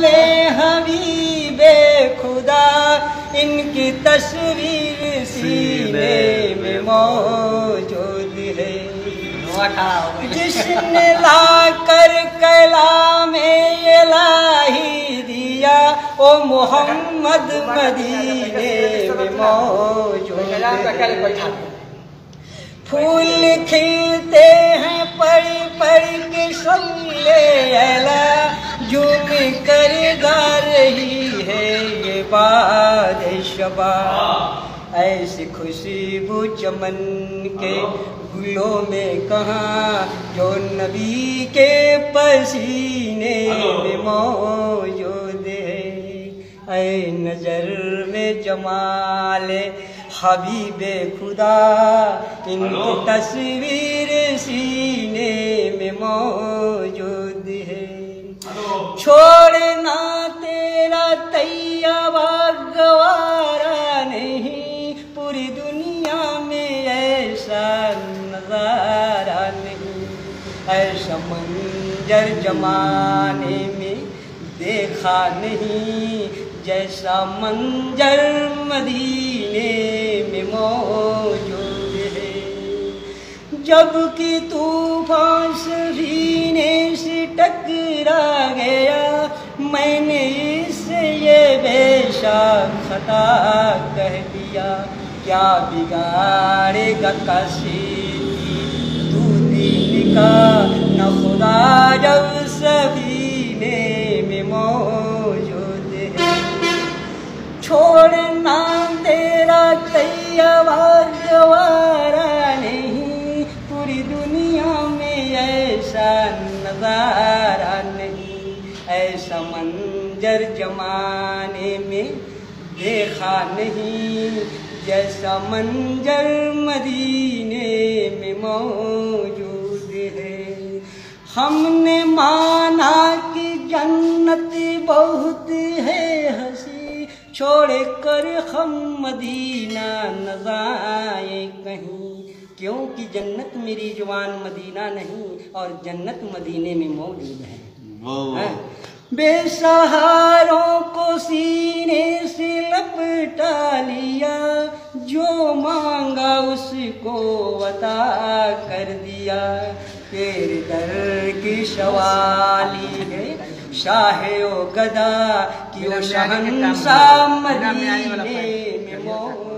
لے حبیب خدا، ان کی تصویر سینے میں موجود ہے۔ جس نے لا کر کلام الہی دیا، او محمد مدینے میں موجود ہے۔ پھول کھلتے ہیں پڑی پڑی کے سلے الا جھوم گا رہی ہے یہ باد شبا ایسی خوشبو چمن کے گلوں میں کہاں جو نبی کے پسینے میں موجود ہے۔ اے نظر میں جمال حبیب خدا ان کی تصویر سینے میں موجود ہے۔ چھوڑنا نہیں ایسا جمانے میں دیکھا نہیں، جیسا منظر مدینے میں موجود ہے۔ جبکہ طوفان سفینے سے ٹکرا گیا، میں نے اس یہ بے شک خطا کہہ دیا۔ کیا بگاڑے گا کسی کا نہ خدا جب سفینے میں موجود ہے۔ چھوڑنا تیرا طیبہ گوارا نہیں۔ پوری دنیا میں ایسا نظارہ نہیں۔ ایسا منظر جمانے میں دیکھا نہیں۔ جیسا منظر مدینے میں موجود ہم نے مانا کہ جنت بہت ہے ہنسی۔ چھوڑ کر ہم مدینہ نظائیں کہیں۔ کیونکہ جنت میری جوان مدینہ نہیں اور جنت مدینے میں موجود ہے۔ ہاں۔ بے سہاروں کو سینے سے لپٹا لیا۔ جو مانگا اس کو عطا کر دیا۔ تیرے در کی شوالی ہے۔ شاہ و گدا کی وہ شہنشاہ مدینے